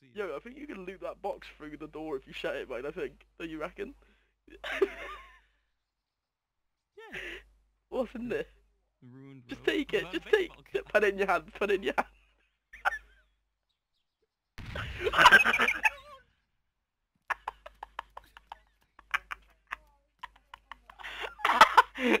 see. Yo, I think you can loot that box through the door if you shut it, mate. I think. Don't you reckon? Yeah. What's in there? Ruined Just take it. Just take. it. Put it in your hand. Put it in your hand.